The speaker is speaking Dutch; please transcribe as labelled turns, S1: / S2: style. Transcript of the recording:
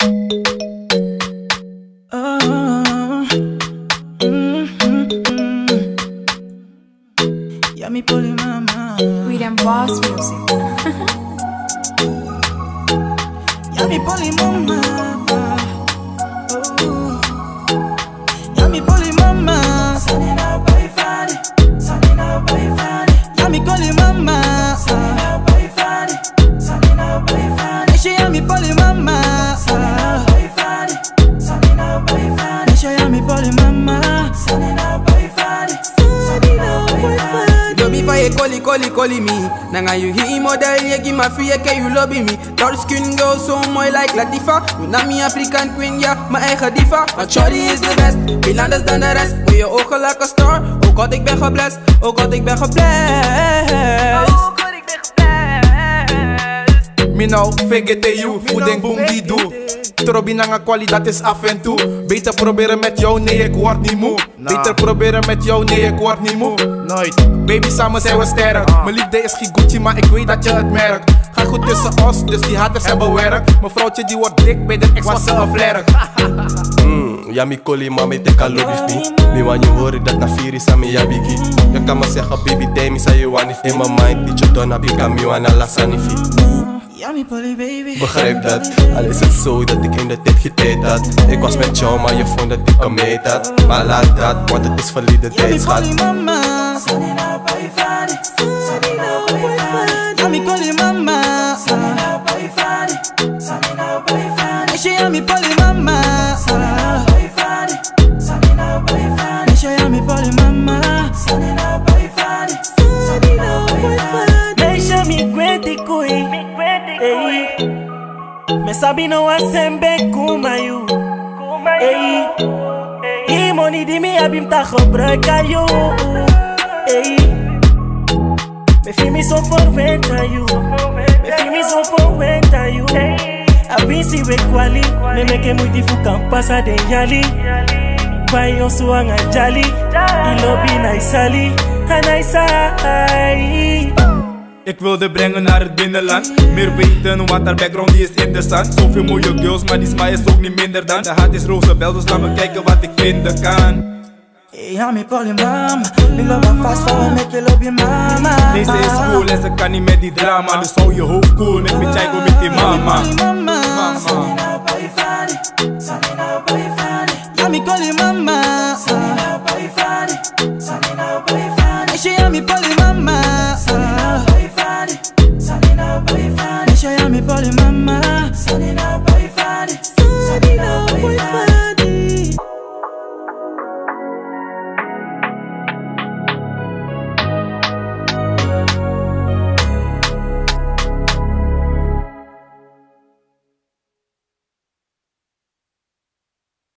S1: Oh, mm, mm, mm. Yummy poly mama.
S2: We them boss music.
S1: Yummy poly mama. Oh, yummy poly mama. Fani.
S3: No be for you calling, calling, calling me. Nanga you hit model, you give my free, okay, you love me. Dark skin girl, so mooi like Latifa. You know me African queen, ja, mijn eigen diva. Maar Shorty is the best, veel anders dan de rest. Moet je ogen like a star, oh, oh god ik ben geblest, oh god ik ben geblest.
S4: Me nou, fake it you, voeding boom die doe. Trobi nanga kwali, dat is af en toe. Beter proberen met jou, nee ik word niet moe. Beter proberen met jou, nee ik word niet moe. Nooit. Baby, samen zijn we sterk. Mijn liefde is geen Gucci, maar ik weet dat je het merkt. Ga goed tussen ons, dus die haters hebben werk. Mijn vrouwtje die wordt dik, bij de ex was ze een vlerk.
S5: Ja, mi koli, mami, te kan lobby fi. Mi wan je horen dat na vier is aan mi yabiki. Je kan me zeggen, baby, me say you want it. In my mind, die je donna, bika mi wan ala sanifi.
S1: Yummy poly baby.
S5: Begrijp dat, al is het zo dat ik in de tijd geteet had. Ik was met jou, maar je vond dat ik een meet had. Maar laat dat, want het is verleden
S1: Yummy
S5: tijd, schat.
S1: mama. Yummy poly mama. Boy fani. She yummy poly
S6: sabino wasembe kumayu eyi. Imoni dimi abimtahobreka yo. Eyi. Mefimi so for venta you. Mefimi so for venta you. Abisi wekwali memeke muidifuka mpasa de yali. Pai nyonso angajali ilobi na isali. Anaisai
S4: Ik wilde brengen naar het binnenland. Meer weten, wat haar background is interessant. Zoveel mooie girls, maar die smile is ook niet minder dan. De haat is roze bel, dus laat me kijken wat ik vinden kan.
S1: Ja, me call je mama. Lilo love fast forward, make you love your mama.
S4: Deze is cool en ze kan niet met die drama. Dus hou je hoofd cool, met me Chaigo met die mama.
S1: Mama. Ja, me call je
S4: mama.
S1: Samina boyfriend Samina boyfriend She ja, me call je mama.